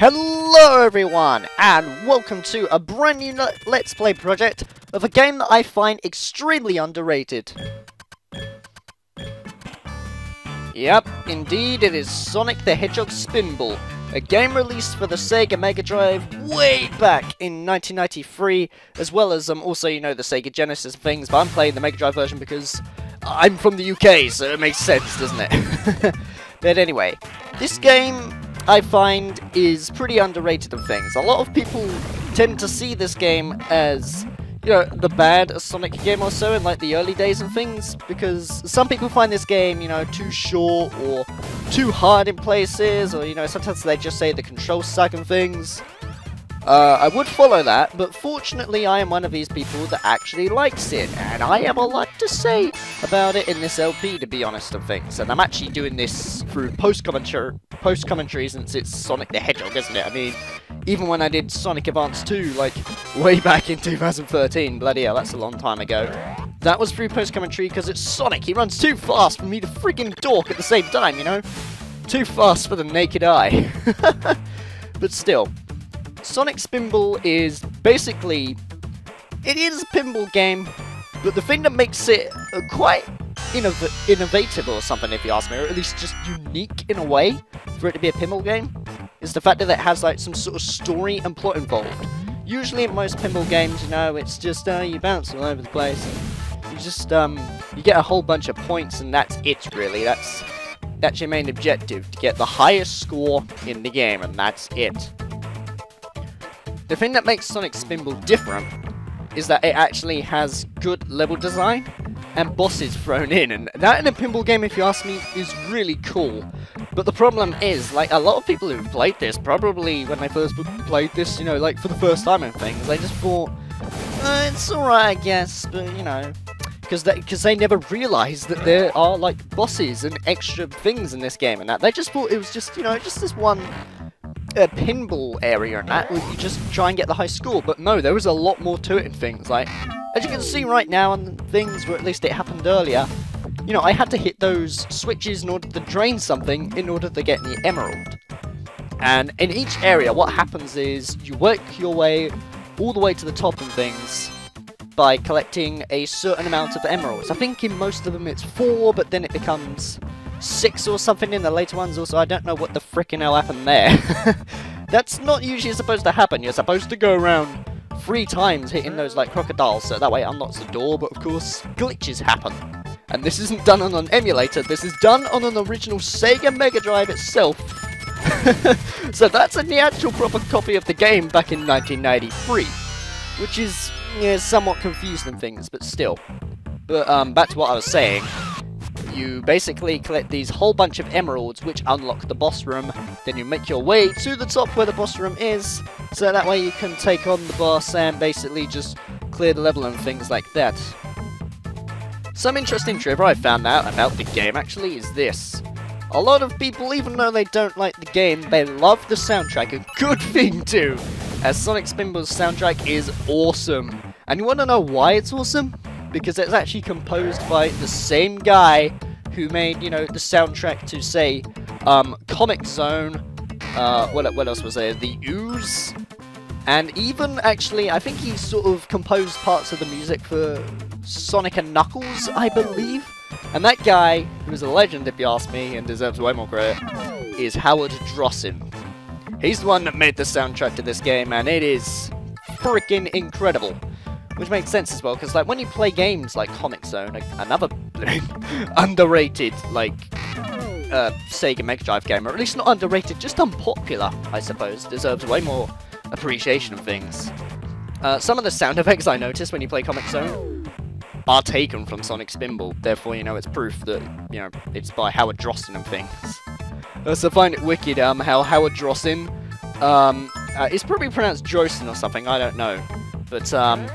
Hello everyone, and welcome to a brand new Let's Play project of a game that I find extremely underrated. Yep, indeed it is Sonic the Hedgehog Spinball, a game released for the Sega Mega Drive way back in 1993, as well as um, also, you know, the Sega Genesis things, but I'm playing the Mega Drive version because I'm from the UK, so it makes sense, doesn't it? but anyway, this game I find is pretty underrated of things. A lot of people tend to see this game as you know, the bad Sonic game or so in like the early days and things, because some people find this game, you know, too short or too hard in places, or you know, sometimes they just say the controls suck and things. Uh, I would follow that, but fortunately I am one of these people that actually likes it, and I have a lot to say about it in this LP, to be honest of things. And I'm actually doing this through post-commentary, post-commentary since it's Sonic the Hedgehog, isn't it? I mean, even when I did Sonic Advance 2, like, way back in 2013, bloody hell, that's a long time ago. That was through post-commentary because it's Sonic, he runs too fast for me to freaking talk at the same time, you know? Too fast for the naked eye. but still, Sonic Spinball is basically... It is a pinball game, but the thing that makes it quite innov innovative or something, if you ask me, or at least just unique in a way for it to be a pinball game, is the fact that it has like some sort of story and plot involved. Usually in most pinball games, you know, it's just uh, you bounce all over the place you just um you get a whole bunch of points and that's it really. That's that's your main objective to get the highest score in the game and that's it. The thing that makes Sonic Spinball different is that it actually has good level design and bosses thrown in, and that in a pinball game, if you ask me, is really cool. But the problem is, like, a lot of people who've played this, probably when they first played this, you know, like, for the first time and things, they just thought, uh, it's alright, I guess, but, you know, because they, cause they never realised that there are, like, bosses and extra things in this game and that. They just thought it was just, you know, just this one a pinball area and that, you just try and get the high score. But no, there was a lot more to it in things. Like, as you can see right now and things where at least it happened earlier, you know, I had to hit those switches in order to drain something in order to get the emerald. And in each area, what happens is you work your way all the way to the top and things by collecting a certain amount of emeralds. I think in most of them it's four, but then it becomes six or something in the later ones also. I don't know what the frickin' hell happened there. That's not usually supposed to happen. You're supposed to go around three times hitting those like crocodiles so that way it unlocks the door, but of course glitches happen. And this isn't done on an emulator, this is done on an original Sega Mega Drive itself. so that's a actual proper copy of the game back in 1993. Which is yeah, somewhat confusing things, but still. But um, back to what I was saying you basically collect these whole bunch of emeralds which unlock the boss room. Then you make your way to the top where the boss room is, so that way you can take on the boss and basically just clear the level and things like that. Some interesting trivia I found out about the game actually is this. A lot of people, even though they don't like the game, they love the soundtrack. A good thing too, as Sonic Spinball's soundtrack is awesome. And you want to know why it's awesome? Because it's actually composed by the same guy who made, you know, the soundtrack to, say, um, Comix Zone, uh, what, what else was there? The Ooze, and even, actually, I think he sort of composed parts of the music for Sonic and Knuckles, I believe. And that guy, who is a legend if you ask me, and deserves way more credit, is Howard Drossin. He's the one that made the soundtrack to this game, and it is freaking incredible. Which makes sense as well, because like when you play games like Comix Zone, another underrated like uh, Sega Mega Drive game, or at least not underrated, just unpopular, I suppose, deserves way more appreciation of things. Uh, some of the sound effects I notice when you play Comix Zone are taken from Sonic Spinball, therefore, you know, it's proof that, you know, it's by Howard Drossin and things. I find it wicked um, how Howard Drossin, um, uh, it's probably pronounced Drossin or something, I don't know, but um,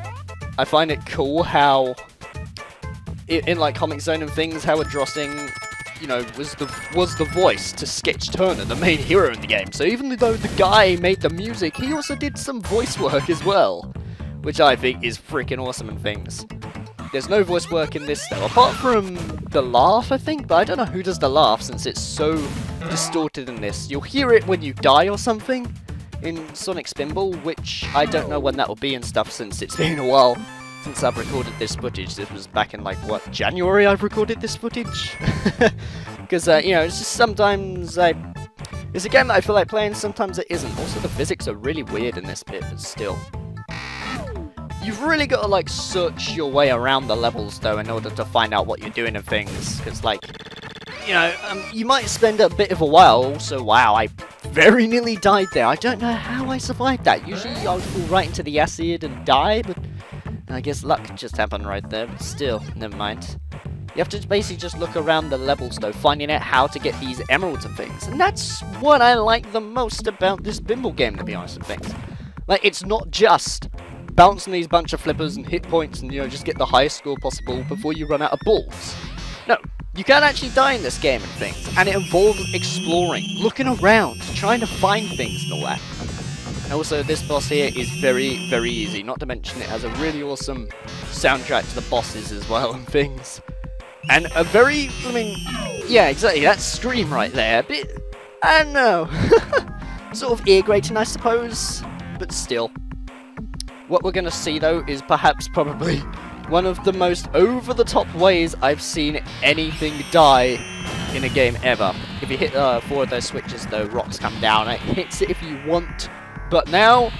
I find it cool how, in, like Comix Zone and things, Howard Drossin, you know, was the was the voice to Sketch Turner, the main hero in the game. So even though the guy made the music, he also did some voice work as well, which I think is freaking awesome and things. There's no voice work in this though, apart from the laugh, I think, but I don't know who does the laugh since it's so distorted in this. You'll hear it when you die or something, in Sonic Spinball, which I don't know when that will be and stuff since it's been a while since I've recorded this footage. This was back in like, what, January I've recorded this footage? Because, uh, you know, it's just sometimes I... It's a game that I feel like playing, sometimes it isn't. Also, the physics are really weird in this bit, but still. You've really got to, like, search your way around the levels, though, in order to find out what you're doing and things. Because, like, you know, um, you might spend a bit of a while. Also, wow, I very nearly died there. I don't know how I survived that. Usually I would fall right into the acid and die, but I guess luck just happened right there. But still, never mind. You have to basically just look around the levels, though, finding out how to get these emeralds and things. And that's what I like the most about this pinball game, to be honest with things. Like, it's not just bouncing these bunch of flippers and hit points and, you know, just get the highest score possible before you run out of balls. No, you can actually die in this game and things, and it involves exploring, looking around, trying to find things and all that. And also, this boss here is very, very easy, not to mention it has a really awesome soundtrack to the bosses as well and things. And a very, I mean, yeah, exactly, that Scream right there, a bit, I don't know, sort of ear-grating I suppose, but still. What we're going to see, though, is perhaps probably one of the most over-the-top ways I've seen anything die in a game ever. If you hit uh, four of those switches, though, rocks come down. It hits it if you want. But now,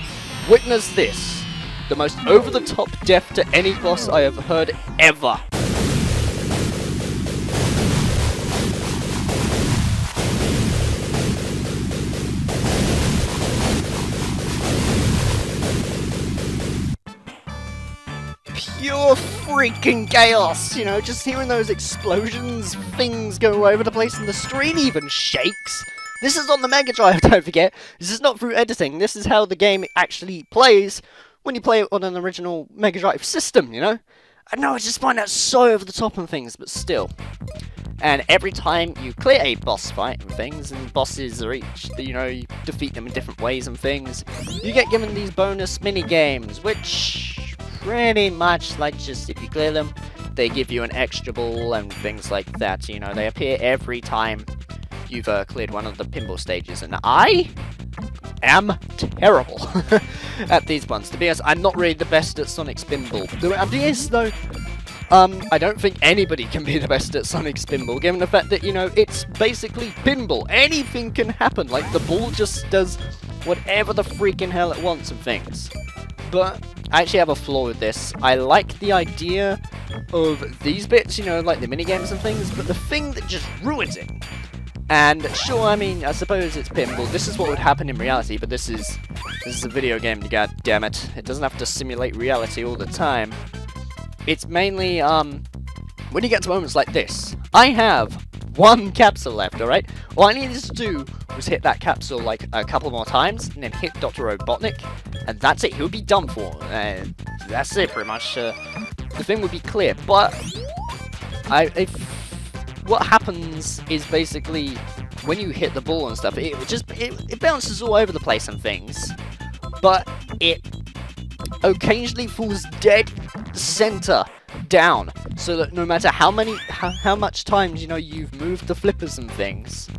witness this. The most over-the-top death to any boss I have heard ever. pure freaking chaos, you know, just hearing those explosions, things go over the place, and the screen even shakes. This is on the Mega Drive, don't forget. This is not through editing, this is how the game actually plays when you play it on an original Mega Drive system, you know? I know, I just find that so over the top and things, but still. And every time you clear a boss fight and things, and bosses are each, you know, you defeat them in different ways and things, you get given these bonus mini games, which pretty much like just if you clear them, they give you an extra ball and things like that. You know, they appear every time you've uh, cleared one of the pinball stages, and I am terrible at these ones. To be honest, I'm not really the best at Sonic Spinball. The is, though, um, I don't think anybody can be the best at Sonic Spinball, given the fact that, you know, it's basically pinball. Anything can happen. Like, the ball just does whatever the freaking hell it wants and things. But I actually have a flaw with this. I like the idea of these bits, you know, like the minigames and things, but the thing that just ruins it. And sure, I mean, I suppose it's pinball. This is what would happen in reality, but this is this is a video game, god damn it. It doesn't have to simulate reality all the time. It's mainly, um, when you get to moments like this, I have one capsule left, alright? All I needed to do was hit that capsule like a couple more times, and then hit Dr. Robotnik, and that's it, he'll be done for. And that's it, pretty much. Uh, the thing would be clear, but I, if what happens is basically when you hit the ball and stuff, it just it, it bounces all over the place and things, but it occasionally falls dead center down so that no matter how many how, how much times you know you've moved the flippers and things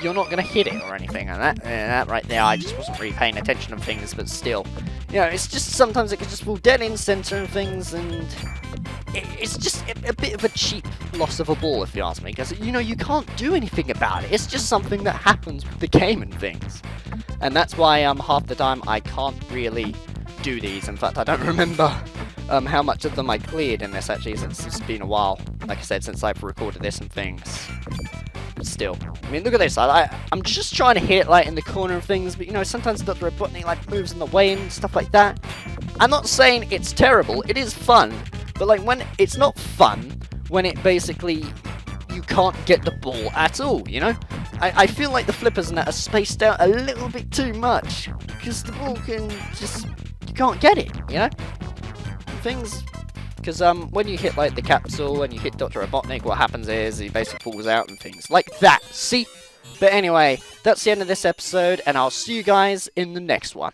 you're not going to hit it or anything and that, and that right there I just wasn't really paying attention to things but still. You know it's just sometimes it can just fall dead in center and things and it, it's just a, bit of a cheap loss of a ball if you ask me because you know you can't do anything about it it's just something that happens with the game and things and that's why um half the time I can't really do these in fact I don't remember um, how much of them I cleared in this actually since it's been a while. Like I said, since I've recorded this and things. But still, I mean, look at this. I, I, I'm just trying to hit it like in the corner of things, but you know, sometimes Dr. Robotnik like moves in the way and stuff like that. I'm not saying it's terrible. It is fun, but like when it's not fun when it basically you can't get the ball at all. You know, I, I feel like the flippers and that are spaced out a little bit too much because the ball can just you can't get it. You know things. Because um, when you hit like the capsule and you hit Dr. Robotnik, what happens is he basically falls out and things like that. See? But anyway, that's the end of this episode, and I'll see you guys in the next one.